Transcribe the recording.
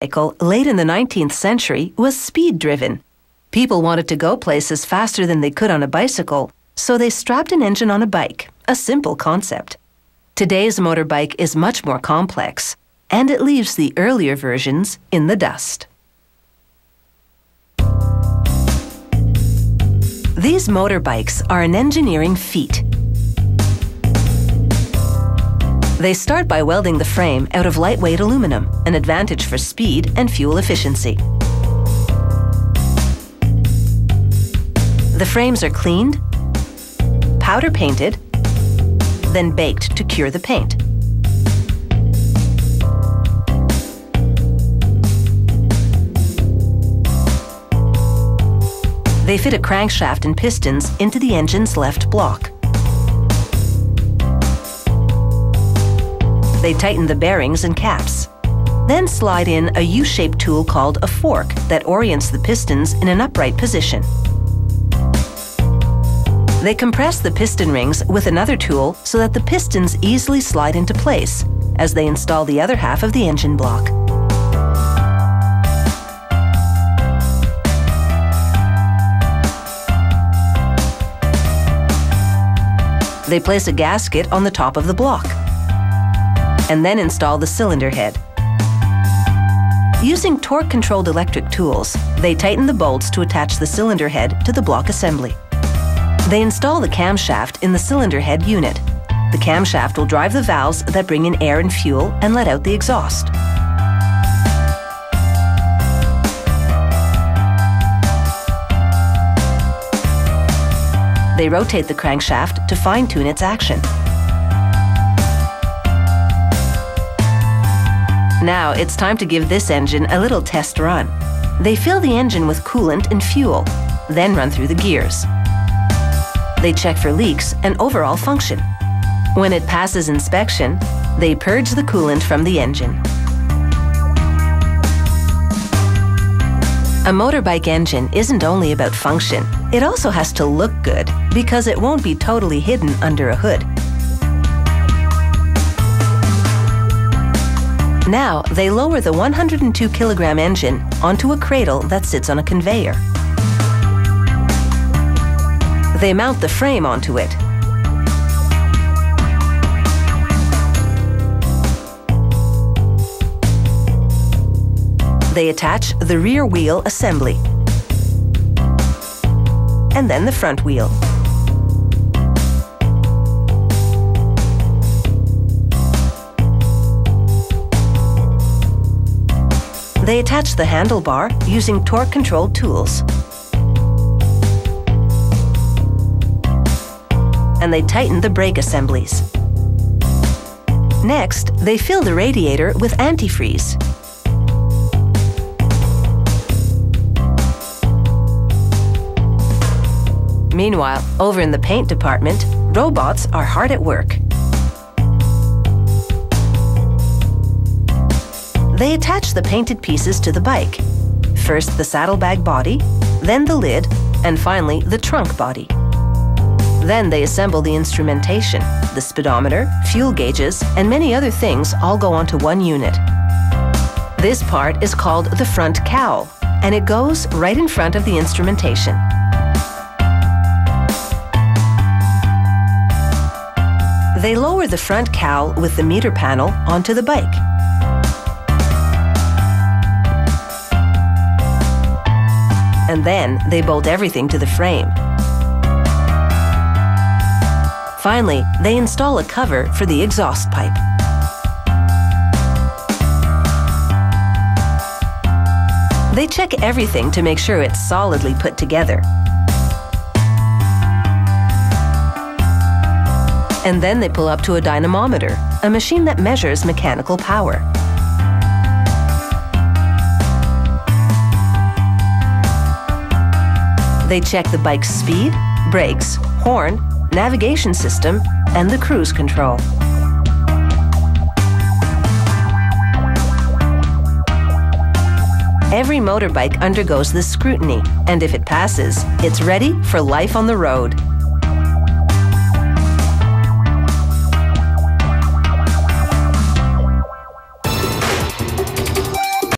motorcycle late in the 19th century was speed driven. People wanted to go places faster than they could on a bicycle, so they strapped an engine on a bike, a simple concept. Today's motorbike is much more complex, and it leaves the earlier versions in the dust. These motorbikes are an engineering feat. They start by welding the frame out of lightweight aluminum, an advantage for speed and fuel efficiency. The frames are cleaned, powder painted, then baked to cure the paint. They fit a crankshaft and pistons into the engine's left block. They tighten the bearings and caps. Then slide in a U-shaped tool called a fork that orients the pistons in an upright position. They compress the piston rings with another tool so that the pistons easily slide into place as they install the other half of the engine block. They place a gasket on the top of the block and then install the cylinder head. Using torque-controlled electric tools, they tighten the bolts to attach the cylinder head to the block assembly. They install the camshaft in the cylinder head unit. The camshaft will drive the valves that bring in air and fuel and let out the exhaust. They rotate the crankshaft to fine-tune its action. Now it's time to give this engine a little test run. They fill the engine with coolant and fuel, then run through the gears. They check for leaks and overall function. When it passes inspection, they purge the coolant from the engine. A motorbike engine isn't only about function, it also has to look good because it won't be totally hidden under a hood. Now, they lower the 102 kilogram engine onto a cradle that sits on a conveyor. They mount the frame onto it. They attach the rear wheel assembly and then the front wheel. They attach the handlebar using torque-controlled tools. And they tighten the brake assemblies. Next, they fill the radiator with antifreeze. Meanwhile, over in the paint department, robots are hard at work. They attach the painted pieces to the bike. First the saddlebag body, then the lid, and finally the trunk body. Then they assemble the instrumentation. The speedometer, fuel gauges, and many other things all go onto one unit. This part is called the front cowl, and it goes right in front of the instrumentation. They lower the front cowl with the meter panel onto the bike. And then they bolt everything to the frame. Finally, they install a cover for the exhaust pipe. They check everything to make sure it's solidly put together. And then they pull up to a dynamometer, a machine that measures mechanical power. They check the bike's speed, brakes, horn, navigation system, and the cruise control. Every motorbike undergoes this scrutiny, and if it passes, it's ready for life on the road.